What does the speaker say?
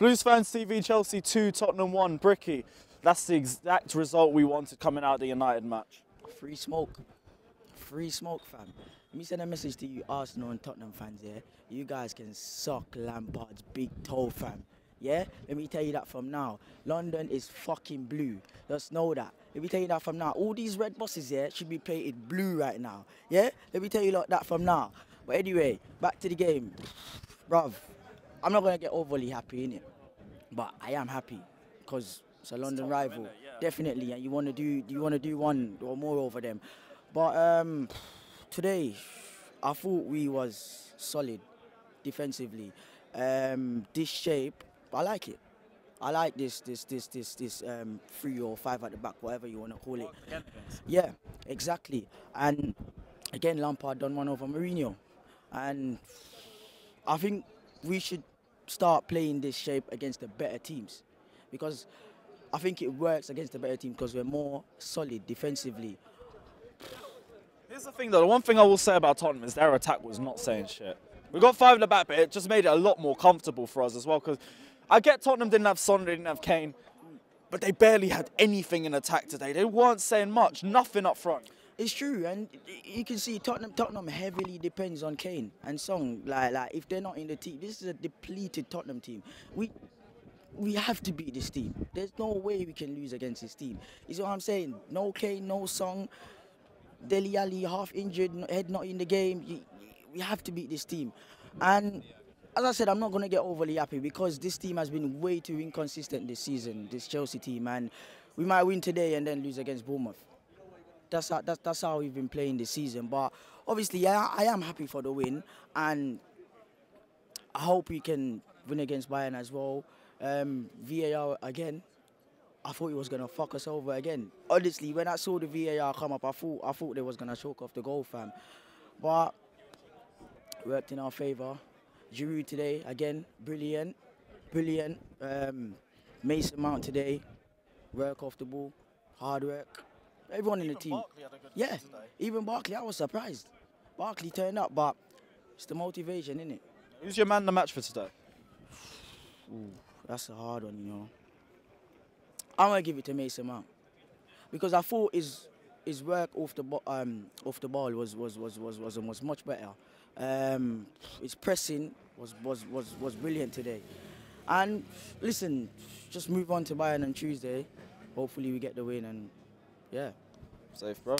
Blues fans TV, Chelsea 2, Tottenham 1, Bricky. That's the exact result we wanted coming out of the United match. Free smoke. Free smoke, fam. Let me send a message to you Arsenal and Tottenham fans, yeah? You guys can suck Lampard's big toe, fam. Yeah? Let me tell you that from now. London is fucking blue. Just know that. Let me tell you that from now. All these red buses, yeah, should be painted blue right now. Yeah? Let me tell you like that from now. But anyway, back to the game. Bruv, I'm not going to get overly happy in it. But I am happy because it's a London rival. Definitely. And you want to do you want to do one or more over them. But um, today, I thought we was solid defensively. Um, this shape, I like it. I like this this this this this um, three or five at the back, whatever you want to call it. Yeah, exactly. And again, Lampard done one over Mourinho, and I think we should start playing this shape against the better teams, because I think it works against the better team because we're more solid defensively. Here's the thing though, the one thing I will say about Tottenham is their attack was not saying shit. We got five in the back, but it just made it a lot more comfortable for us as well. Because I get Tottenham didn't have Son, they didn't have Kane, but they barely had anything in attack today. They weren't saying much, nothing up front. It's true, and you can see Tottenham. Tottenham heavily depends on Kane and Son. Like, like if they're not in the team, this is a depleted Tottenham team. We we have to beat this team. There's no way we can lose against this team. You see what I'm saying? No Kane, no Son. Dele Alli half injured, head not in the game. We have to beat this team. And as I said, I'm not going to get overly happy because this team has been way too inconsistent this season, this Chelsea team. And we might win today and then lose against Bournemouth. That's how, that's, that's how we've been playing this season. But obviously, I, I am happy for the win. And I hope we can win against Bayern as well. Um, VAR again, I thought he was gonna fuck us over again. Honestly, when I saw the VAR come up, I thought I thought they was gonna choke off the goal, fam. But worked in our favour. Giroud today again, brilliant, brilliant. Um, Mason Mount today, work off the ball, hard work. Everyone in the team. yeah, even Barkley, I was surprised. Barkley turned up, but it's the motivation, isn't it? Who's your man in the match for today? Ooh, that's a hard one, you know. I'm gonna give it to Mason Mount because I thought his his work off the um, off the ball was was was was was, was much better. Um, his pressing was was was was brilliant today. And listen, just move on to Bayern on Tuesday. Hopefully we get the win and yeah. Safe, bro.